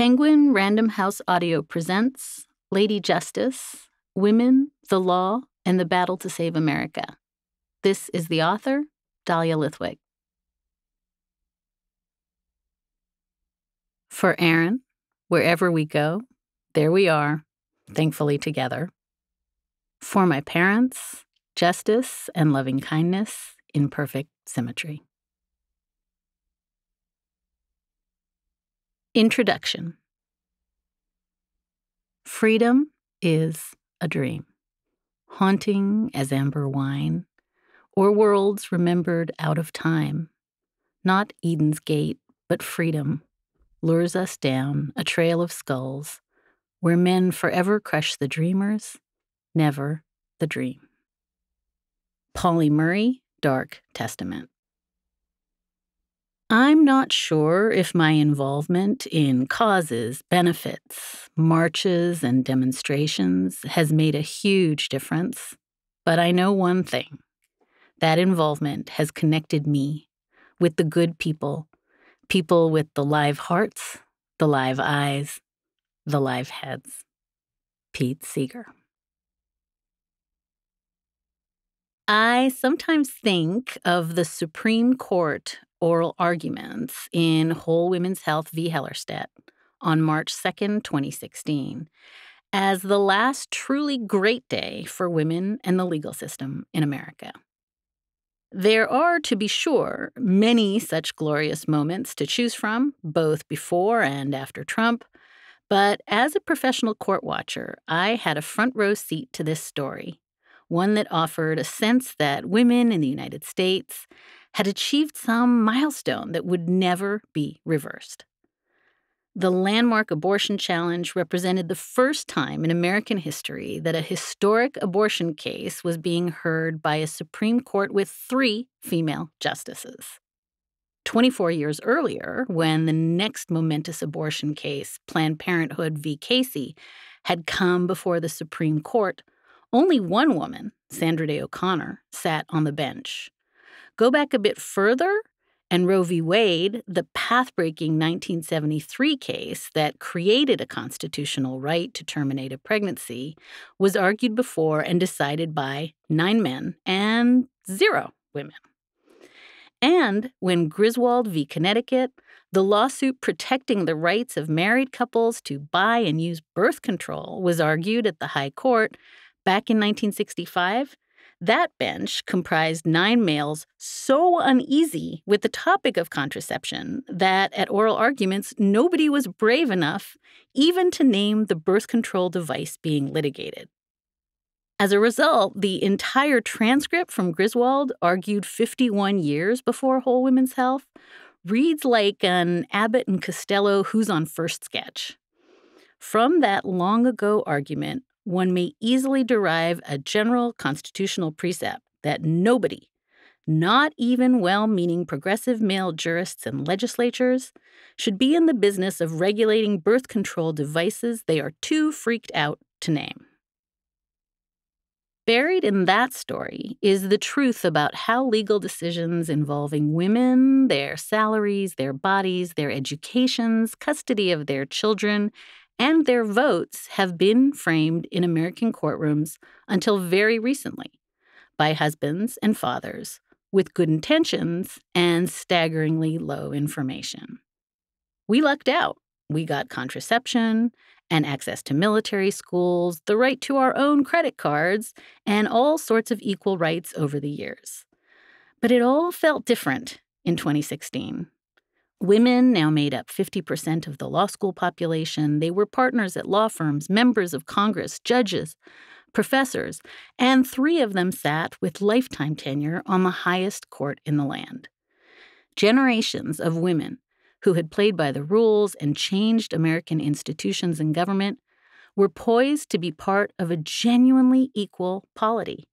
Penguin Random House Audio presents Lady Justice Women, the Law, and the Battle to Save America. This is the author, Dahlia Lithwick. For Aaron, wherever we go, there we are, thankfully together. For my parents, justice and loving kindness in perfect symmetry. Introduction Freedom is a dream, haunting as amber wine, or worlds remembered out of time. Not Eden's gate, but freedom lures us down a trail of skulls where men forever crush the dreamers, never the dream. Pauli Murray, Dark Testament. I'm not sure if my involvement in causes, benefits, marches, and demonstrations has made a huge difference, but I know one thing that involvement has connected me with the good people, people with the live hearts, the live eyes, the live heads. Pete Seeger. I sometimes think of the Supreme Court oral arguments in Whole Women's Health v. Hellerstedt on March 2, 2016, as the last truly great day for women and the legal system in America. There are, to be sure, many such glorious moments to choose from, both before and after Trump. But as a professional court watcher, I had a front row seat to this story one that offered a sense that women in the United States had achieved some milestone that would never be reversed. The landmark abortion challenge represented the first time in American history that a historic abortion case was being heard by a Supreme Court with three female justices. 24 years earlier, when the next momentous abortion case, Planned Parenthood v. Casey, had come before the Supreme Court, only one woman, Sandra Day O'Connor, sat on the bench. Go back a bit further, and Roe v. Wade, the path breaking 1973 case that created a constitutional right to terminate a pregnancy, was argued before and decided by nine men and zero women. And when Griswold v. Connecticut, the lawsuit protecting the rights of married couples to buy and use birth control was argued at the High Court, Back in 1965, that bench comprised nine males so uneasy with the topic of contraception that at oral arguments, nobody was brave enough even to name the birth control device being litigated. As a result, the entire transcript from Griswold, argued 51 years before Whole Women's Health, reads like an Abbott and Costello Who's on First sketch. From that long ago argument, one may easily derive a general constitutional precept that nobody, not even well meaning progressive male jurists and legislatures, should be in the business of regulating birth control devices they are too freaked out to name. Buried in that story is the truth about how legal decisions involving women, their salaries, their bodies, their educations, custody of their children, and their votes have been framed in American courtrooms until very recently by husbands and fathers with good intentions and staggeringly low information. We lucked out. We got contraception and access to military schools, the right to our own credit cards, and all sorts of equal rights over the years. But it all felt different in 2016 Women now made up 50% of the law school population. They were partners at law firms, members of Congress, judges, professors, and three of them sat with lifetime tenure on the highest court in the land. Generations of women who had played by the rules and changed American institutions and government were poised to be part of a genuinely equal polity.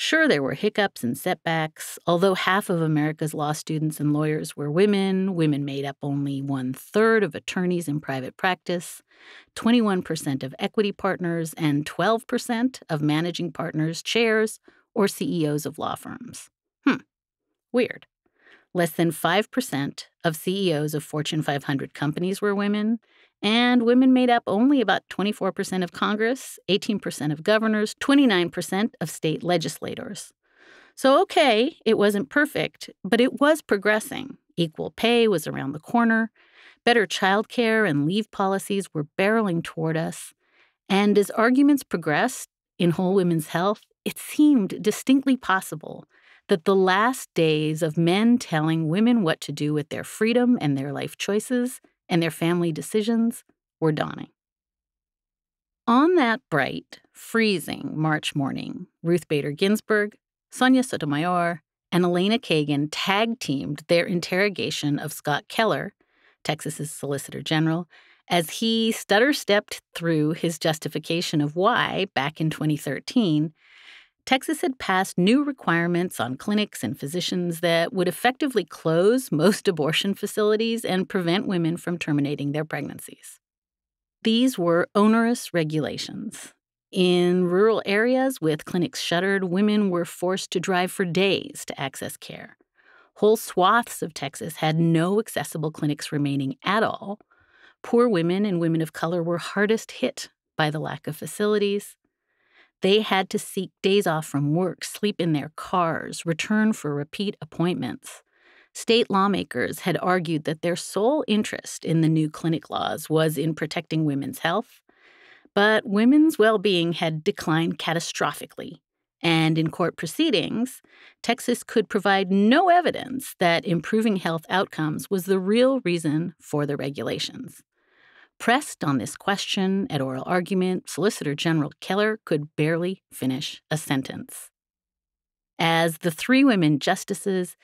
Sure, there were hiccups and setbacks. Although half of America's law students and lawyers were women, women made up only one third of attorneys in private practice, 21% of equity partners, and 12% of managing partners, chairs, or CEOs of law firms. Hmm, weird. Less than 5% of CEOs of Fortune 500 companies were women, and women made up only about 24% of Congress, 18% of governors, 29% of state legislators. So, okay, it wasn't perfect, but it was progressing. Equal pay was around the corner, better childcare and leave policies were barreling toward us. And as arguments progressed in whole women's health, it seemed distinctly possible that the last days of men telling women what to do with their freedom and their life choices and their family decisions were dawning. On that bright, freezing March morning, Ruth Bader Ginsburg, Sonia Sotomayor, and Elena Kagan tag teamed their interrogation of Scott Keller, Texas's Solicitor General, as he stutter stepped through his justification of why, back in 2013, Texas had passed new requirements on clinics and physicians that would effectively close most abortion facilities and prevent women from terminating their pregnancies. These were onerous regulations. In rural areas with clinics shuttered, women were forced to drive for days to access care. Whole swaths of Texas had no accessible clinics remaining at all. Poor women and women of color were hardest hit by the lack of facilities. They had to seek days off from work, sleep in their cars, return for repeat appointments. State lawmakers had argued that their sole interest in the new clinic laws was in protecting women's health, but women's well being had declined catastrophically. And in court proceedings, Texas could provide no evidence that improving health outcomes was the real reason for the regulations. Pressed on this question at oral argument, Solicitor General Keller could barely finish a sentence. As the three women justices,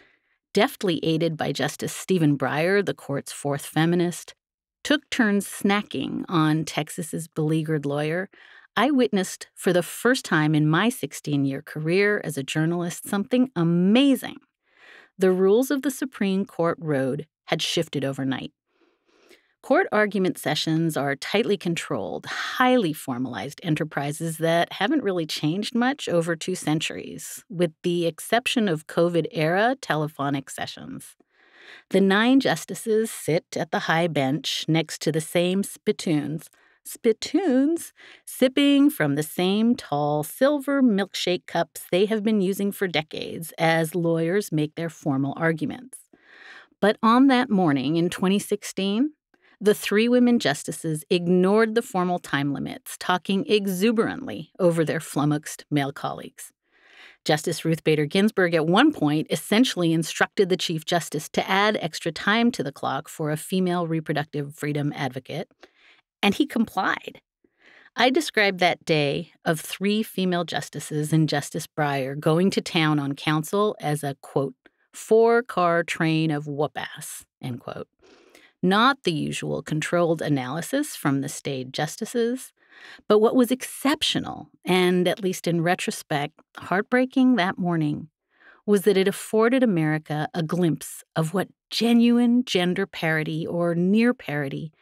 deftly aided by Justice Stephen Breyer, the court's fourth feminist, took turns snacking on Texas's beleaguered lawyer, I witnessed for the first time in my 16 year career as a journalist something amazing. The rules of the Supreme Court road had shifted overnight. Court argument sessions are tightly controlled, highly formalized enterprises that haven't really changed much over two centuries, with the exception of COVID era telephonic sessions. The nine justices sit at the high bench next to the same spittoons, spittoons, sipping from the same tall silver milkshake cups they have been using for decades as lawyers make their formal arguments. But on that morning in 2016, the three women justices ignored the formal time limits, talking exuberantly over their flummoxed male colleagues. Justice Ruth Bader Ginsburg at one point essentially instructed the Chief Justice to add extra time to the clock for a female reproductive freedom advocate, and he complied. I described that day of three female justices and Justice Breyer going to town on counsel as a quote, four car train of whoop ass, end quote not the usual controlled analysis from the staid justices, but what was exceptional, and at least in retrospect, heartbreaking that morning, was that it afforded America a glimpse of what genuine gender parity or near parity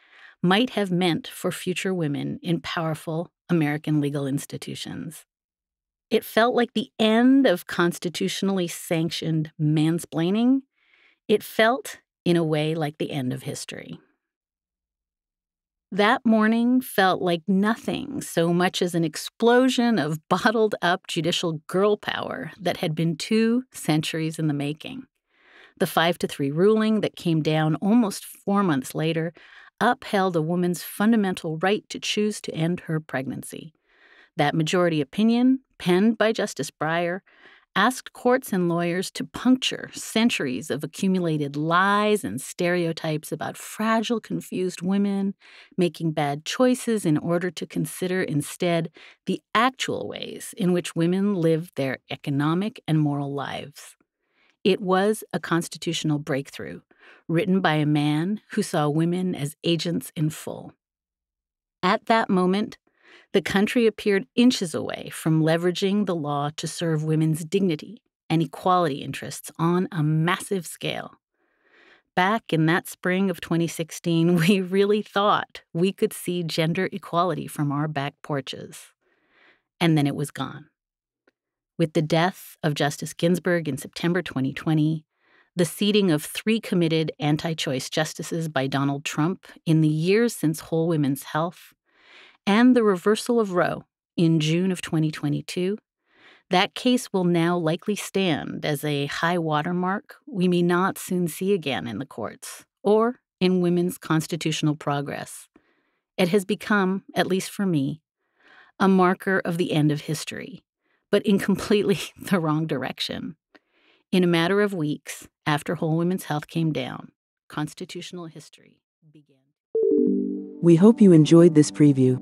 might have meant for future women in powerful American legal institutions. It felt like the end of constitutionally sanctioned mansplaining. It felt in a way like the end of history. That morning felt like nothing so much as an explosion of bottled up judicial girl power that had been two centuries in the making. The 5 to 3 ruling that came down almost four months later upheld a woman's fundamental right to choose to end her pregnancy. That majority opinion, penned by Justice Breyer, asked courts and lawyers to puncture centuries of accumulated lies and stereotypes about fragile, confused women making bad choices in order to consider instead the actual ways in which women live their economic and moral lives. It was a constitutional breakthrough, written by a man who saw women as agents in full. At that moment, the country appeared inches away from leveraging the law to serve women's dignity and equality interests on a massive scale. Back in that spring of 2016, we really thought we could see gender equality from our back porches. And then it was gone. With the death of Justice Ginsburg in September 2020, the seating of three committed anti choice justices by Donald Trump in the years since Whole Women's Health, and the reversal of Roe in June of 2022, that case will now likely stand as a high watermark we may not soon see again in the courts or in women's constitutional progress. It has become, at least for me, a marker of the end of history, but in completely the wrong direction. In a matter of weeks after Whole Women's Health came down, constitutional history began. We hope you enjoyed this preview.